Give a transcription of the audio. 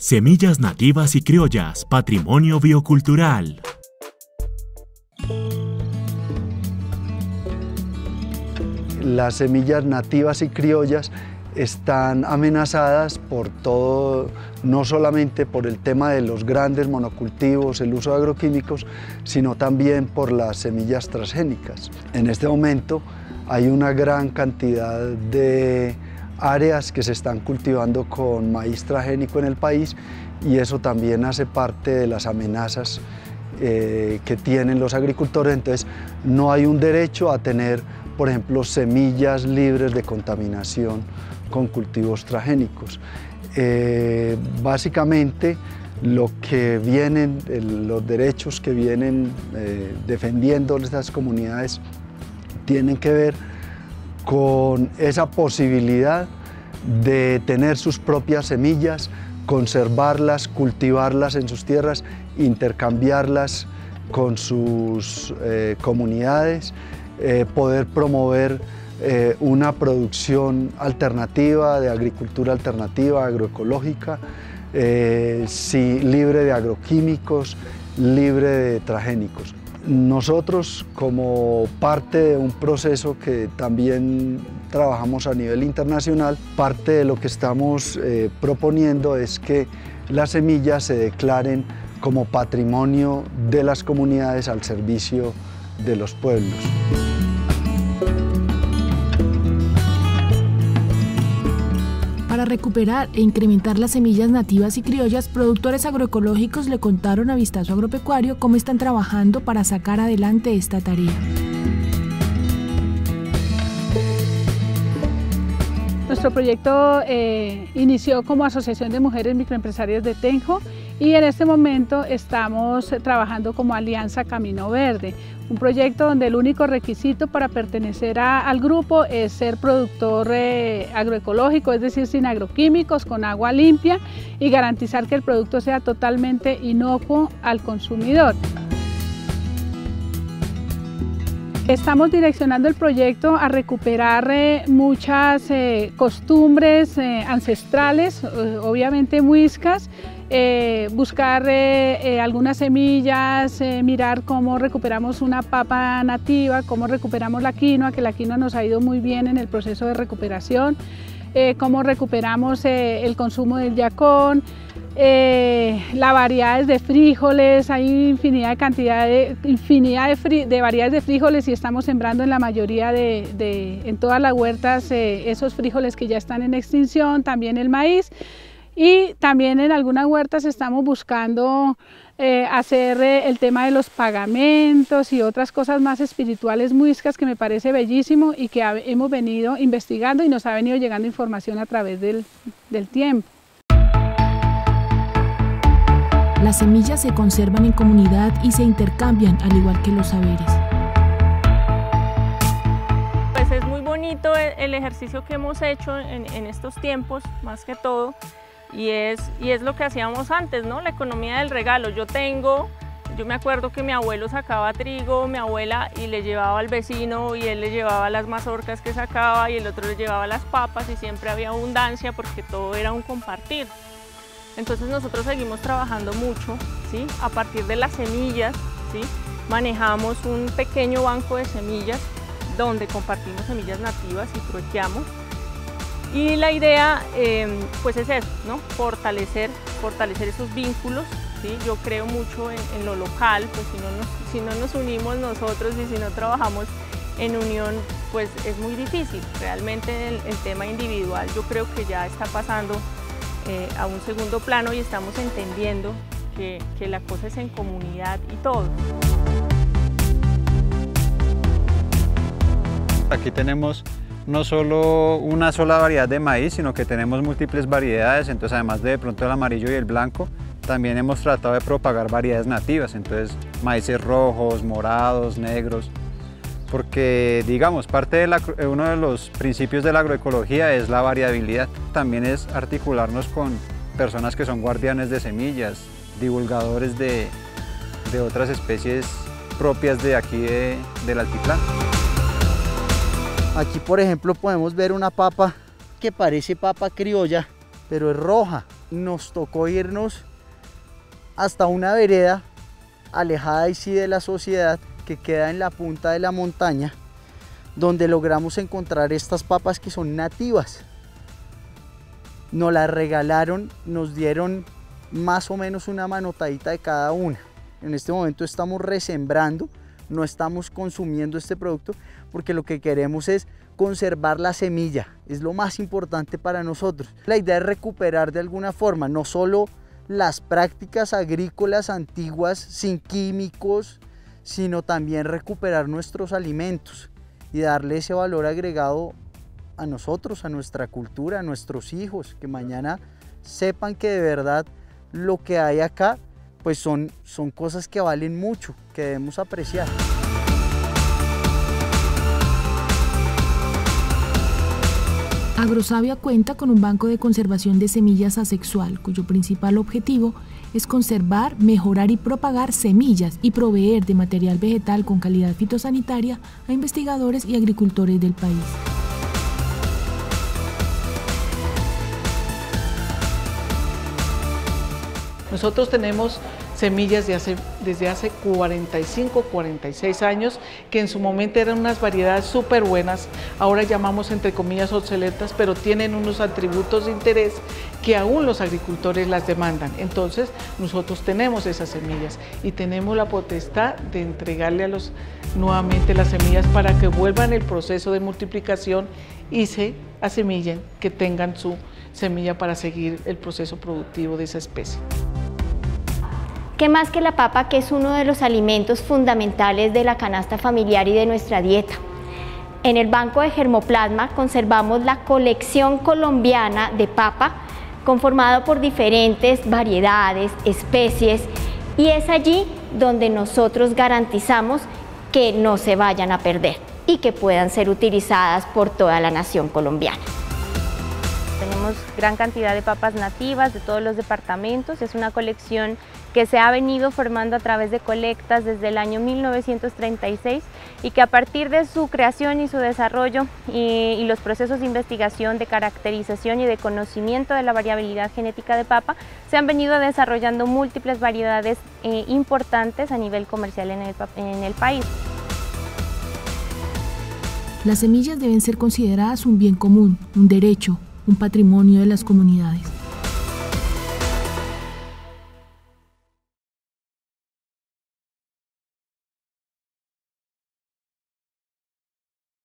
Semillas nativas y criollas, patrimonio biocultural. Las semillas nativas y criollas están amenazadas por todo, no solamente por el tema de los grandes monocultivos, el uso de agroquímicos, sino también por las semillas transgénicas. En este momento hay una gran cantidad de áreas que se están cultivando con maíz transgénico en el país y eso también hace parte de las amenazas eh, que tienen los agricultores. Entonces no hay un derecho a tener, por ejemplo, semillas libres de contaminación con cultivos transgénicos. Eh, básicamente lo que vienen, los derechos que vienen eh, defendiendo estas comunidades tienen que ver con esa posibilidad de tener sus propias semillas, conservarlas, cultivarlas en sus tierras, intercambiarlas con sus eh, comunidades, poder promover eh, una producción alternativa, de agricultura alternativa, agroecológica, eh, libre de agroquímicos, libre de transgénicos. Nosotros, como parte de un proceso que también trabajamos a nivel internacional, parte de lo que estamos eh, proponiendo es que las semillas se declaren como patrimonio de las comunidades al servicio de los pueblos. Para recuperar e incrementar las semillas nativas y criollas, productores agroecológicos le contaron a Vistazo Agropecuario cómo están trabajando para sacar adelante esta tarea. Nuestro proyecto eh, inició como Asociación de Mujeres Microempresarias de Tenjo y en este momento estamos trabajando como Alianza Camino Verde, un proyecto donde el único requisito para pertenecer al grupo es ser productor eh, agroecológico, es decir, sin agroquímicos, con agua limpia y garantizar que el producto sea totalmente inocuo al consumidor. Estamos direccionando el proyecto a recuperar eh, muchas eh, costumbres ancestrales, obviamente muiscas, eh, buscar eh, eh, algunas semillas, mirar cómo recuperamos una papa nativa, cómo recuperamos la quinoa, que la quinoa nos ha ido muy bien en el proceso de recuperación, cómo recuperamos el consumo del yacón, las variedades de frijoles, hay infinidad de cantidad de, infinidad de, variedades de frijoles y estamos sembrando en la mayoría de, en todas las huertas esos frijoles que ya están en extinción, también el maíz. Y también en algunas huertas estamos buscando eh, hacer eh, el tema de los pagamentos y otras cosas más espirituales muiscas que me parece bellísimo y que hemos venido investigando y nos ha venido llegando información a través del, del tiempo. Las semillas se conservan en comunidad y se intercambian al igual que los saberes. Pues es muy bonito el ejercicio que hemos hecho en, estos tiempos, más que todo, y es, y es lo que hacíamos antes, ¿no? La economía del regalo. Yo tengo, yo me acuerdo que mi abuelo sacaba trigo, mi abuela, y le llevaba al vecino y él le llevaba las mazorcas que sacaba y el otro le llevaba las papas y siempre había abundancia porque todo era un compartir. Entonces nosotros seguimos trabajando mucho, ¿sí? A partir de las semillas, ¿sí? Manejamos un pequeño banco de semillas donde compartimos semillas nativas y truequeamos y la idea em, pues es eso, ¿no? fortalecer, fortalecer esos vínculos. ¿sí? Yo creo mucho en, lo local, pues si no, nos, si no nos unimos nosotros y si no trabajamos en unión, pues es muy difícil. Realmente el, tema individual yo creo que ya está pasando eh, a un segundo plano y estamos entendiendo que, que la cosa es en comunidad y todo. Aquí tenemos no solo una sola variedad de maíz, sino que tenemos múltiples variedades, entonces además de, pronto el amarillo y el blanco, también hemos tratado de propagar variedades nativas, entonces maíces rojos, morados, negros, porque digamos, parte de uno de los principios de la agroecología es la variabilidad, también es articularnos con personas que son guardianes de semillas, divulgadores de, otras especies propias de aquí del altiplano. Aquí por ejemplo podemos ver una papa que parece papa criolla, pero es roja. Nos tocó irnos hasta una vereda alejada y sí de la sociedad que queda en la punta de la montaña, donde logramos encontrar estas papas que son nativas. Nos las regalaron, nos dieron más o menos una manotadita de cada una. En este momento estamos resembrando, no estamos consumiendo este producto porque lo que queremos es conservar la semilla, es lo más importante para nosotros. La idea es recuperar de alguna forma no solo las prácticas agrícolas antiguas sin químicos, sino también recuperar nuestros alimentos y darle ese valor agregado a nosotros, a nuestra cultura, a nuestros hijos, que mañana sepan que de verdad lo que hay acá pues son, son cosas que valen mucho, que debemos apreciar. Agrosavia cuenta con un banco de conservación de semillas asexual, cuyo principal objetivo es conservar, mejorar y propagar semillas y proveer de material vegetal con calidad fitosanitaria a investigadores y agricultores del país. Nosotros tenemos semillas de hace, desde hace 45, 46 años, que en su momento eran unas variedades súper buenas, ahora llamamos entre comillas obsoletas, pero tienen unos atributos de interés que aún los agricultores las demandan. Entonces nosotros tenemos esas semillas y tenemos la potestad de entregarle a los nuevamente las semillas para que vuelvan el proceso de multiplicación y se asemillen, que tengan su semilla para seguir el proceso productivo de esa especie. ¿Qué más que la papa, que es uno de los alimentos fundamentales de la canasta familiar y de nuestra dieta? En el Banco de Germoplasma conservamos la colección colombiana de papa, conformado por diferentes variedades, especies, y es allí donde nosotros garantizamos que no se vayan a perder y que puedan ser utilizadas por toda la nación colombiana. Tenemos gran cantidad de papas nativas de todos los departamentos, es una colección que se ha venido formando a través de colectas desde el año 1936 y que a partir de su creación y su desarrollo y, los procesos de investigación, de caracterización y de conocimiento de la variabilidad genética de papa, se han venido desarrollando múltiples variedades eh, importantes a nivel comercial en el, en el país. Las semillas deben ser consideradas un bien común, un derecho, un patrimonio de las comunidades.